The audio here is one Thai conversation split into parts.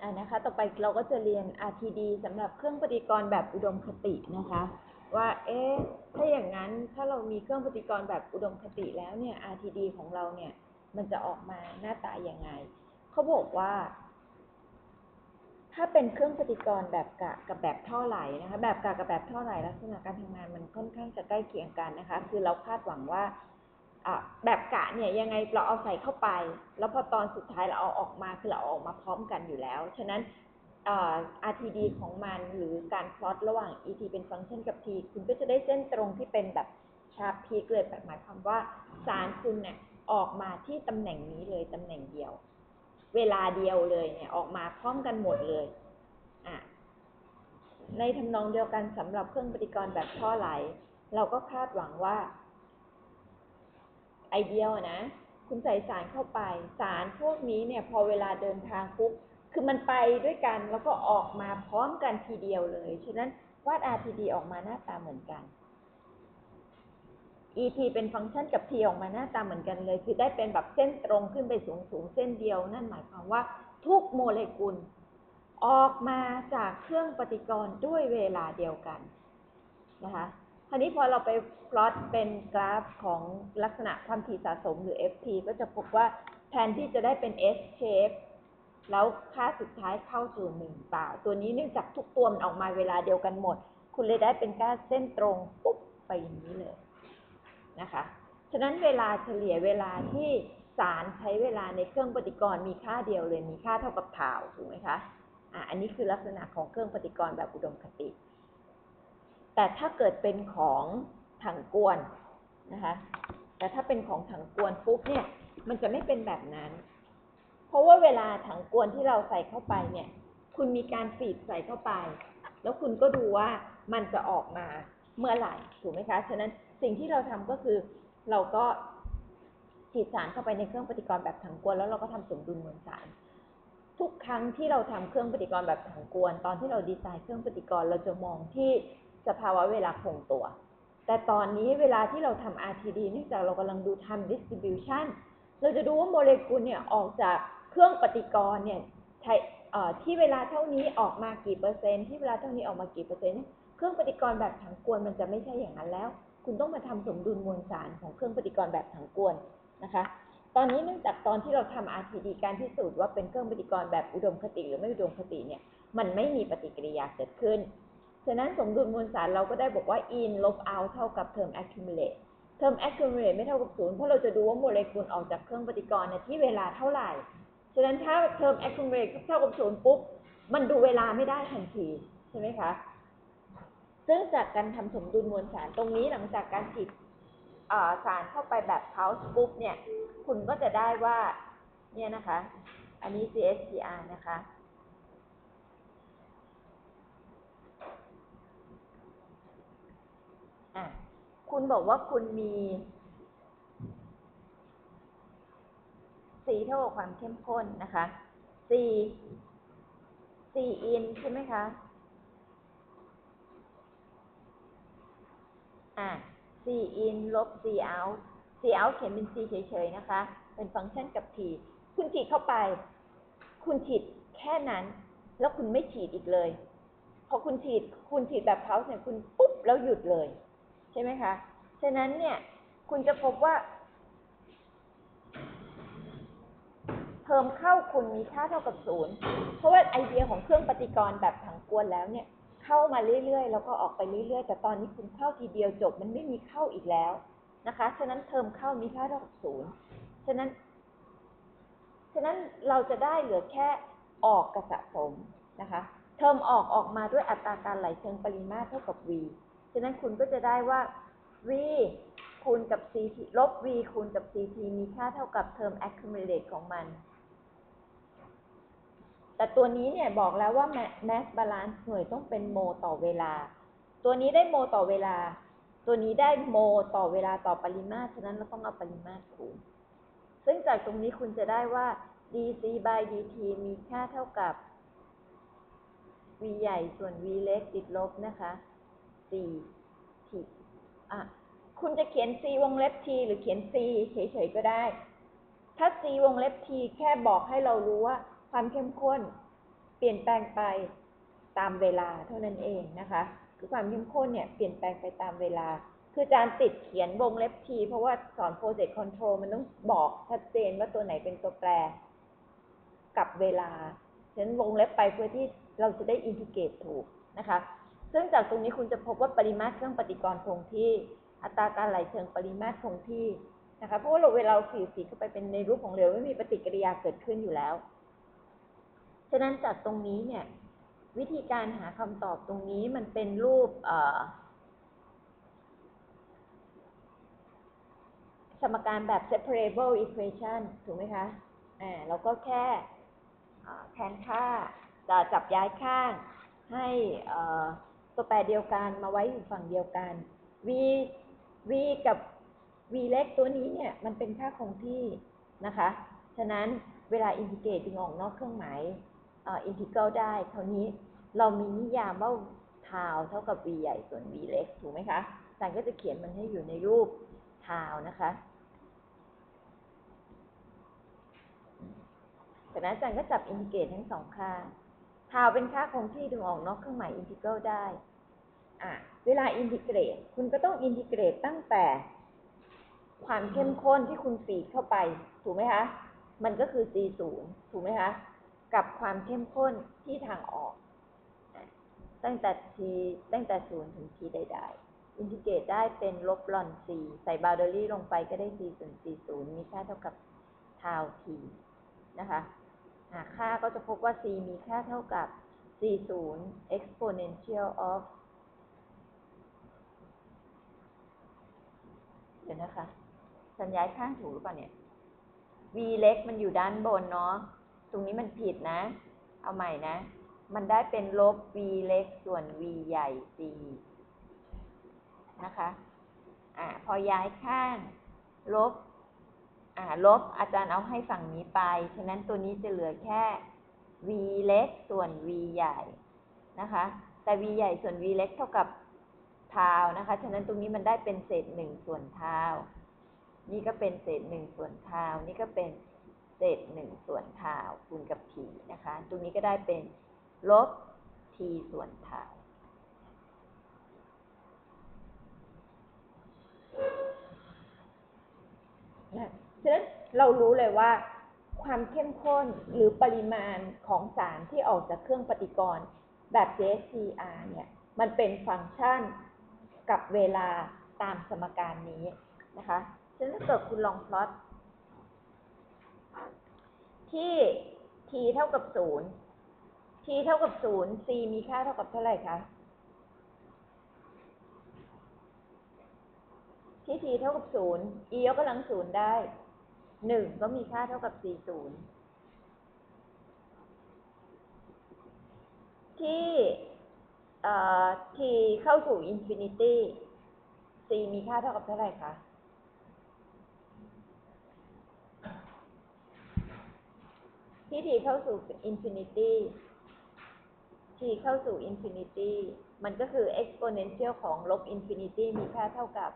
อ่านะคะ ต่อไปเราก็จะเรียน RTD สำหรับเครื่องปฏิกรณ์แบบอุดมคตินะคะ ว่าเอ๊ะถ้าอย่างนั้นถ้าเรามีเครื่องปฏิกรณ์แบบอุดมคติแล้วเนี่ย RTD ของเราเนี่ยมันจะออกมาหน้าตาอย่างไงเขาบอกว่า ถ้าเป็นเครื่องปฏิกรณ์แบบกะกับแบบท่อไหลนะคะ แบบกะกับแบบท่อไหลลักษณะการทำงานมันค่อนข้างจะใกล้เคียงกันนะคะ คือเราคาดหวังว่า แบบกะเนี่ยยังไงเราเอาใส่เข้าไป แล้วพอตอนสุดท้ายเราเอาออกมาคือเราเอาออกมาพร้อมกันอยู่แล้ว ฉะนั้น RTD ของมันหรือการพลอตระหว่าง ET เป็นฟังก์ชันกับ T คุณก็จะได้เส้นตรงที่เป็นแบบชาร์ปพีกเลยแบบหมายความว่าสารคุณเนี่ยออกมาที่ตำแหน่งนี้เลยตำแหน่งเดียว เวลาเดียวเลยเนี่ยออกมาพร้อมกันหมดเลยอะในทำนองเดียวกันสำหรับเครื่องปฏิกรณ์แบบท่อไหล เราก็คาดหวังว่า เดียนะ คุณใส่สารเข้าไป สารพวกนี้เนี่ยพอเวลาเดินทางปุ๊บคือมันไปด้วยกันแล้วก็ออกมาพร้อมกันทีเดียวเลย ฉะนั้นวาด RTD ออกมาหน้าตาเหมือนกัน ET เป็นฟังก์ชันกับ T ออกมาหน้าตาเหมือนกันเลย คือได้เป็นแบบเส้นตรงขึ้นไปสูงสูงเส้นเดียว นั่นหมายความว่าทุกโมเลกุล ออกมาจากเครื่องปฏิกรณ์ด้วยเวลาเดียวกันนะคะาวนี้พอเราไปพลอตเป็นกราฟของลักษณะความถี่สะสมหรือ FT ก็จะพบว่าแทนที่จะได้เป็น S shape แล้วค่าสุดท้ายเข้าสู่หนึ่งเปล่า ตัวนี้เนื่องจากทุกตัวมันออกมาเวลาเดียวกันหมด คุณเลยได้เป็นก้าเส้นตรงปุ๊บไปอย่างนี้เลยนะคะ ฉะนั้นเวลาเฉลี่ยเวลาที่สารใช้เวลาในเครื่องปฏิกรณ์มีค่าเดียวเลยมีค่าเท่ากับถ่าวถูกไหมคะอะอันนี้คือลักษณะของเครื่องปฏิกรณ์แบบอุดมคติ แต่ถ้าเกิดเป็นของถังกวนนะคะ แต่ถ้าเป็นของถังกวนปุ๊บเนี่ย มันจะไม่เป็นแบบนั้น เพราะว่าเวลาถังกวนที่เราใส่เข้าไปเนี่ย คุณมีการฟีดใส่เข้าไป แล้วคุณก็ดูว่ามันจะออกมาเมื่อไหร่ถูกไหมคะ ฉะนั้นสิ่งที่เราทำก็คือเราก็ฉีดสารเข้าไปในเครื่องปฏิกรณ์แบบถังกวนแล้วเราก็ทำสมดุลมวลสารทุกครั้งที่เราทำเครื่องปฏิกรณ์แบบถังกวน ตอนที่เราดีไซน์เครื่องปฏิกรณ์เราจะมองที่ สภาวะเวลาคงตัว แต่ตอนนี้เวลาที่เราทำ RTD เนื่องจากเรากำลังดู time distribution เราจะดูว่าโมเลกุลเนี่ยออกจากเครื่องปฏิกรณ์เนี่ยใช้ที่เวลาเท่านี้ออกมากี่เปอร์เซ็นต์ที่เวลาเท่านี้ออกมากี่เปอร์เซ็นต์เครื่องปฏิกรณ์แบบถังกวนมันจะไม่ใช่อย่างนั้นแล้ว คุณต้องมาทำสมดุลมวลสารของเครื่องปฏิกรณ์แบบถังกวนนะคะ ตอนนี้เนื่องจากตอนที่เราทำ RTD การพิสูจน์ว่าเป็นเครื่องปฏิกรณ์แบบอุดมคติหรือไม่อุดมคติเนี่ยมันไม่มีปฏิกิริยาเกิดขึ้น ฉะนั้นสมดุลมวลสารเราก็ได้บอกว่า in ลบ out เท่ากับ term accumulate term accumulate ไม่เท่ากับศูนย์เพราะเราจะดูว่าโมเลกุลออกจากเครื่องปฏิกรณ์ที่เวลาเท่าไหร่ ฉะนั้นถ้า term accumulate เท่ากับศูนย์ปุ๊บ มันดูเวลาไม่ได้ทันทีใช่ไหมคะ ซึ่งจากการทำสมดุลมวลสารตรงนี้หลังจากการฉีดสารเข้าไปแบบ pulse ปุ๊บเนี่ย คุณก็จะได้ว่า เนี่ยนะคะ อันนี้ CSTR นะคะ่ะ คุณบอกว่าคุณมี C เท่ากับความเข้มข้นนะคะ C C in ใช่ไหมคะอะ C in ลบ C out C out เขียนเป็น C เฉยๆนะคะ เป็นฟังก์ชันกับ T คุณฉีดเข้าไป คุณฉีดแค่นั้น แล้วคุณไม่ฉีดอีกเลย พอคุณฉีด คุณฉีดแบบเขาเนี่ยคุณปุ๊บแล้วหยุดเลย ช่ไหมคะฉะนั้นเนี่ย คุณจะพบว่าเพิ่มเข้าคุณมีค่าเท่ากับศูนย์เพราะว่าไอเดียของเครื่องปฏิกรณ์แบบถังกวนแล้วเนี่ย เข้ามาเรื่อยๆ แล้วก็ออกไปเรื่อยๆ แต่ตอนนี้คุณเข้าทีเดียวจบมันไม่มีเข้าอีกแล้วนะคะ ฉะนั้นเทอมเข้ามีค่าเท่ากับศูนย์ฉะนั้น ฉะนั้นเราจะได้เหลือแค่ออกกับสะสมนะคะ เทอมออกออกมาด้วยอัตราการไหลเชิงปริมาตรเท่ากับ v ฉะนั้นคุณก็จะได้ว่า v คูณกับ ct ลบ v คูณกับ ct มีค่าเท่ากับ term accumulate ของมัน แต่ตัวนี้เนี่ยบอกแล้วว่า mass balance หน่วยต้องเป็นโมต่อเวลา ตัวนี้ได้โมต่อเวลา ตัวนี้ได้โมต่อเวลาต่อปริมาตร ฉะนั้นเราต้องเอาปริมาตรคูณ ซึ่งจากตรงนี้คุณจะได้ว่า dc by dt มีค่าเท่ากับ v ใหญ่ส่วน v เล็กติดลบนะคะ c t อะคุณจะเขียน c วงเล็บ t หรือเขียน c เฉยๆก็ได้ ถ้า c วงเล็บ t แค่บอกให้เรารู้ว่า ความเข้มข้น เปลี่ยนแปลงไปตามเวลาเท่านั้นเองนะคะ คือความเข้มข้นเนี่ยเปลี่ยนแปลงไปตามเวลา คืออาจารย์ติดเขียนวงเล็บทีเพราะว่าสอน project control มันต้องบอกชัดเจนว่าตัวไหนเป็นตัวแปร กับเวลาฉะนั้นวงเล็บไปเพื่อที่เราจะได้อินทิเกรตถูกนะคะ ซึ่งจากตรงนี้คุณจะพบว่าปริมาตรเครื่องปฏิกรณ์คงที่ อัตราการไหลเชิงปริมาตรคงที่นะคะเพราะว่าเราเวลาเราฝีสีเข้าไปเป็นในรูปของเหลวไม่มีปฏิกิริยาเกิดขึ้นอยู่แล้ว ฉะนั้นจากตรงนี้เนี่ยวิธีการหาคำตอบตรงนี้มันเป็นรูปสมการแบบ separable equation ถูกไหมคะอ่าเราก็แค่แทนค่าจะจับย้ายข้างให้อ่อ ตัวแปรเดียวกันมาไว้อยู่ฝั่งเดียวกัน v v กับ v เล็กตัวนี้เนี่ยมันเป็นค่าคงที่นะคะ ฉะนั้นเวลาอินทิเกรตจึงออกนอกเครื่องหมายอินทิเกรลได้คราวนี้เรามีนิยามว่าทาวเท่ากับ v ใหญ่ส่วน v เล็กถูกไหมคะอาจารย์ก็จะเขียนมันให้อยู่ในรูปทาวนะคะจากนั้นอาจารย์ก็จับ integrate ทั้งสองค่า tau เป็นค่าคงที่ถึงออกนอกเครื่องหมายอินทิเกรลได้อะเวลา integrate คุณก็ต้อง integrate ตั้งแต่ความเข้มข้นที่คุณ feed เข้าไป ถูกไหมคะ มันก็คือ C ศูนย์ถูกไหมคะ กับความเข้มข้นที่ทางออก ตั้งแต่ T ตั้งแต่ศูนย์ถึง T ใด ๆ integrate ได้เป็นลบลอน C ใส่ boundary ลงไปก็ได้ C ส่วน C ศูนย์มีค่าเท่ากับทาว T นะคะ หาค่าก็จะพบว่า c มีค่าเท่ากับ c 0 exponential of เดี๋ยวนะคะ สัญญาณข้างถูกหรือเปล่าเนี่ย v เล็กมันอยู่ด้านบนเนาะ ตรงนี้มันผิดนะ เอาใหม่นะ มันได้เป็นลบ v เล็กส่วน v ใหญ่ c นะคะ อ่า พอย้ายข้าง ลบ ลบอาจารย์เอาให้ฝั่งนี้ไป ฉะนั้นตัวนี้จะเหลือแค่ v เล็กส่วน v ใหญ่นะคะ แต่ v ใหญ่ส่วน v เล็กเท่ากับเท้านะคะ ฉะนั้นตรงนี้มันได้เป็นเศษหนึ่งส่วนเทานี่ก็เป็นเศษหนึ่งส่วนเทานี่ก็เป็นเศษหนึ่งส่วนเทาคูณกับ t นะคะ ตรงนี้ก็ได้เป็นลบ t ส่วนเทานะ ฉะนั้นเรารู้เลยว่า ความเข้มข้นหรือปริมาณของสารที่ออกจากเครื่องปฏิกรณ์แบบ JCR เนี่ยมันเป็นฟังก์ชันกับเวลาตามสมการนี้นะคะฉะนั้นถ้าเกิดคุณลองพลอตที่ t เท่ากับ 0 t เท่ากับ 0 c มีค่าเท่ากับเท่าไหร่คะที่ t เท่ากับ 0 e ยกกำลัง 0 ได้ หนึ่งก็มีค่าเท่ากับ C ศูนย์ที่ t เข้าสู่ infinity C มีค่าเท่ากับเท่าไหร่คะที่ t เข้าสู่ infinity t เข้าสู่ infinity มันก็คือ exponential ของลบ infinity มีค่าเท่ากับ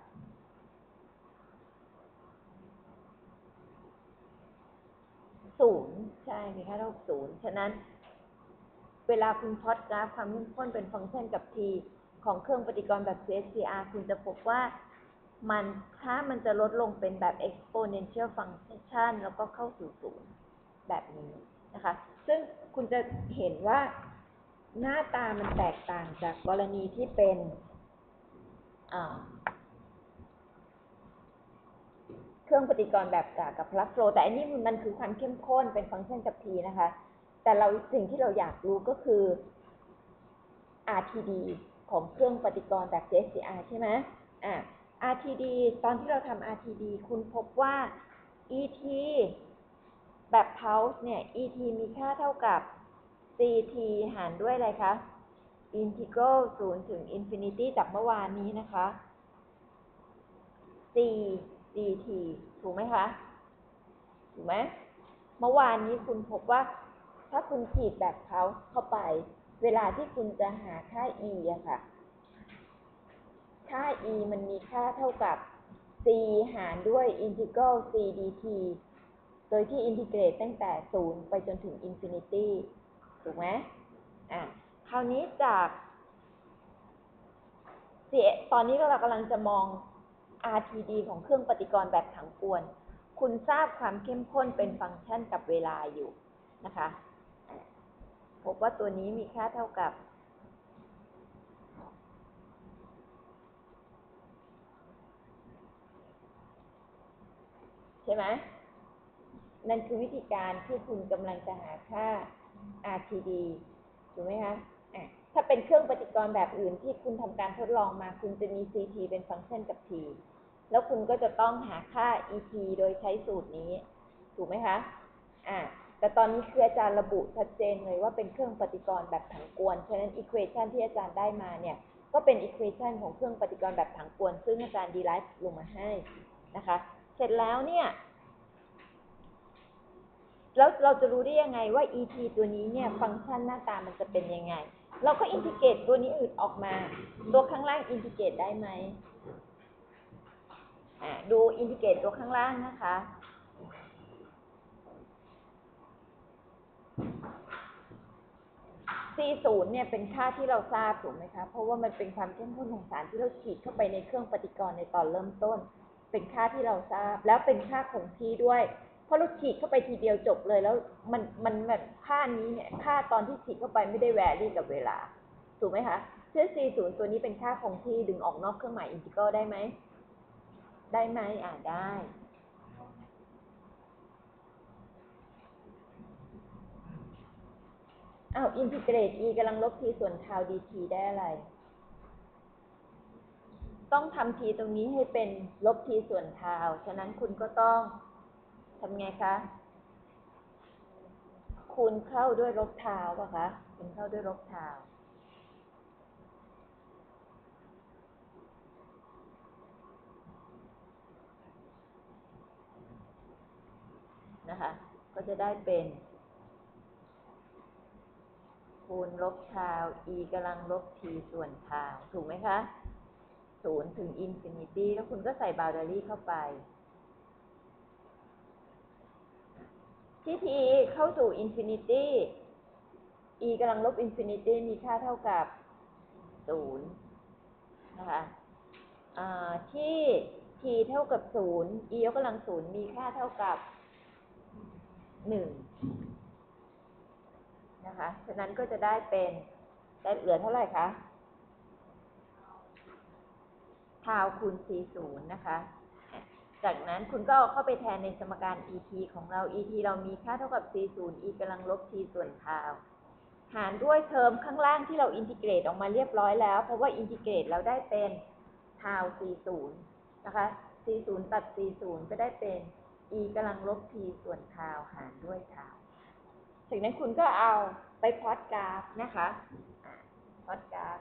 ศูนย์ใช่มีค่าเท่ากับศูนย์ฉะนั้นเวลาคุณพอตกราฟความเข้มข้นเป็นฟังก์ชันกับ t ของเครื่องปฏิกรณ์แบบ CSTR คุณจะพบว่ามันถ้ามันจะลดลงเป็นแบบ exponential function แล้วก็เข้าสู่ศูนย์แบบนี้นะคะ ซึ่งคุณจะเห็นว่าหน้าตามันแตกต่างจากกรณีที่เป็นอ่า เครื่องปฏิกรณ์แบบกากกับ plus flow แต่อันนี้มันคือความเข้มข้นเป็นฟังก์ชันกับ t นะคะ แต่เราสิ่งที่เราอยากรู้ก็คือ RTD ของเครื่องปฏิกรณ์แบบ JSCR ใช่ไหมอะ RTD ตอนที่เราทำ RTD คุณพบว่า ET แบบ pulse เนี่ย ET มีค่าเท่ากับ CT หารด้วยอะไรคะ integral 0 ถึง infinity จากเมื่อวานนี้นะคะ C dt ถูกไหมคะ ถูกไหมเมื่อวานนี้คุณพบว่า ถ้าคุณขีดแบบเขาเข้าไป เวลาที่คุณจะหาค่า e อะค่ะ ค่า e มันมีค่าเท่ากับ c หารด้วย integral c dt โดยที่อินทิเกรตตั้งแต่ 0 ไปจนถึง infinity ถูกไหมอะคราวนี้จากเสียตอนนี้เรากำลังจะมอง RTD ของเครื่องปฏิกรณ์แบบถังกวน คุณทราบความเข้มข้นเป็นฟังก์ชันกับเวลาอยู่นะคะพบว่าตัวนี้มีค่าเท่ากับใช่ไหมนั่นคือวิธีการที่คุณกำลังจะหาค่า RTD ถูกไหมคะอะ ถ้าเป็นเครื่องปฏิกรณ์แบบอื่นที่คุณทำการทดลองมา คุณจะมี CT เป็นฟังก์ชันกับ T แล้วคุณก็จะต้องหาค่า ET โดยใช้สูตรนี้ ถูกไหมคะอะแต่ตอนนี้คืออาจารย์ระบุชัดเจนเลยว่าเป็นเครื่องปฏิกรณ์แบบถังกวน ฉะนั้น equation ที่อาจารย์ได้มาเนี่ย ก็เป็น equation ของเครื่องปฏิกรณ์แบบถังกวน ซึ่งอาจารย์ derive ลงมาให้นะคะ เสร็จแล้วเนี่ย แล้วเราจะรู้ได้ยังไงว่า et ตัวนี้เนี่ย ฟังก์ชันหน้าตามันจะเป็นยังไง เราก็อินทิเกรตตัวนี้อื่นออกมา ตัวข้างล่างอินทิเกรตได้ไหมอ่าดูอินทิเกรตตัวข้างล่างนะคะ C0 เนี่ยเป็นค่าที่เราทราบถูกไหมคะ เพราะว่ามันเป็นความเข้มข้นของสารที่เราฉีดเข้าไปในเครื่องปฏิกรณ์ในตอนเริ่มต้น เป็นค่าที่เราทราบ แล้วเป็นค่าคงที่ด้วย เพราะเราฉีดเข้าไปทีเดียวจบเลยแล้วมันมันแบบค่านี้เนี่ยค่าตอนที่ฉีดเข้าไปไม่ได้ vary กับเวลา ถูกไหมคะ เชื้อ C0 ตัวนี้เป็นค่าคงที่ดึงออกนอกเครื่องหมายอินทิกรัลได้ไหม ได้ไหมอ่าได้ อ้าว integrate e กำลังลบ t ส่วน tau dt ได้อะไร ต้องทำ t ตรงนี้ให้เป็นลบ t ส่วนทาวฉะนั้นคุณก็ต้อง ทำไงคะ คูณเข้าด้วยลบเท้าป่ะคะคูณเข้าด้วยลบเท้านะคะ ก็จะได้เป็น คูณลบทาว e กำลังลบ t ส่วน tau ถูกไหมคะศูนย์ถึง infinity แล้วคุณก็ใส่ boundary เข้าไป ที่ t เข้าสู่ infinity e กำลังลบ infinity มีค่าเท่ากับศูนย์นะคะที่ t เท่ากับศูนย์ e ยกกำลังศูนย์มีค่าเท่ากับหนึ่งนะคะ ฉะนั้นก็จะได้เป็นได้เหลือเท่าไหร่คะทาวคูณ c ศูนย์นะคะ จากนั้นคุณก็เอาเข้าไปแทนในสมการ et ของเรา et เรามีค่าเท่ากับ c ศูนย์ e กำลังลบ t ส่วนทาวหารด้วยเทอมข้างล่างที่เราอินทิเกรตออกมาเรียบร้อยแล้ว เพราะว่าอินทิเกรตเราได้เป็นทาว c ศูนะคะ c ศูนย์ตัด c ศูนย์ก็ได้เป็น e กำลังลบ t ส่วนทาวหารด้วยทาวจากนั้นคุณก็เอาไปพอตกราฟนะคะพอตกราฟ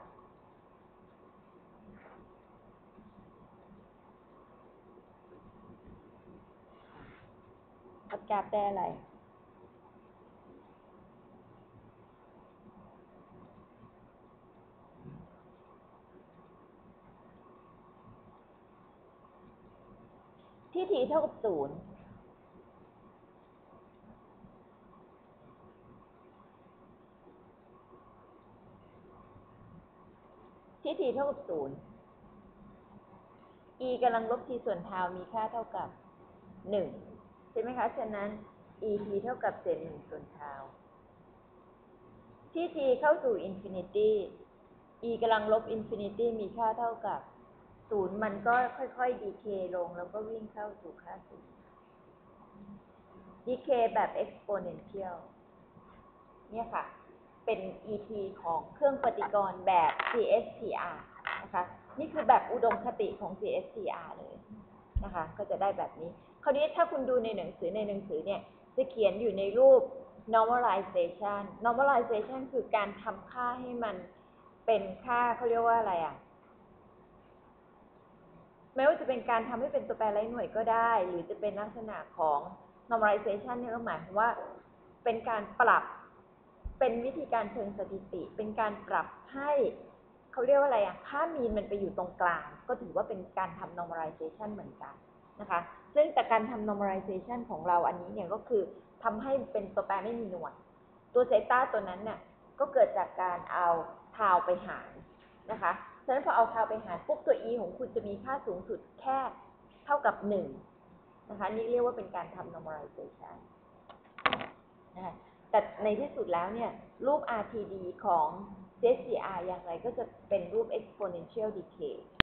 พลอต กราฟได้อะไร ที่ t เท่ากับศูนย์ที่ t เท่ากับศูนย์ e กำลังลบ t ส่วน tau มีค่าเท่ากับหนึ่ง ใช่ไหมคะ ฉะนั้น e t เท่ากับเศษหนึ่งส่วน tau ที่ t เข้าสู่ infinity e กำลังลบ infinity มีค่าเท่ากับศูนย์มันก็ค่อยๆดีเคลงแล้วก็วิ่งเข้าสู่ค่าศูนย์ดีเคแบบ exponential เนี่ยค่ะ เป็น et ของเครื่องปฏิกรณ์แบบ CSTR นะคะ นี่คือแบบอุดมคติของ CSTR เลย นะคะ ก็จะได้แบบนี้ คราวนี้ถ้าคุณดูในหนังสือในหนังสือเนี่ยจะเขียนอยู่ในรูป normalization normalization คือการทำค่าให้มันเป็นค่าเขาเรียกว่าอะไรอะไม่ว่าจะเป็นการทำให้เป็นตัวแปรไร้หน่วยก็ได้ หรือจะเป็นลักษณะของ normalization เนี่ยก็หมายความว่าเป็นการปรับเป็นวิธีการเชิงสถิติ เป็นการปรับให้ เขาเรียกว่าอะไรอะ ค่ามีนมันไปอยู่ตรงกลาง ก็ถือว่าเป็นการทำ normalization เหมือนกันนะคะ ซึ่งแต่การทำ normalization ของเราอันนี้เนี่ยก็คือทำให้เป็นตัวแปรไม่มีหน่วย ตัวเซต้าตัวนั้นน่ะก็เกิดจากการเอาทาวไปหารนะคะ ฉะนั้นพอเอาทาวไปหารปุ๊บตัว e ของคุณจะมีค่าสูงสุดแค่เท่ากับหนึ่งนะคะ นี่เรียกว่าเป็นการทำ normalization นะคะแต่ในที่สุดแล้วเนี่ยรูป RTD ของ CSCR อย่างไรก็จะเป็นรูป exponential decay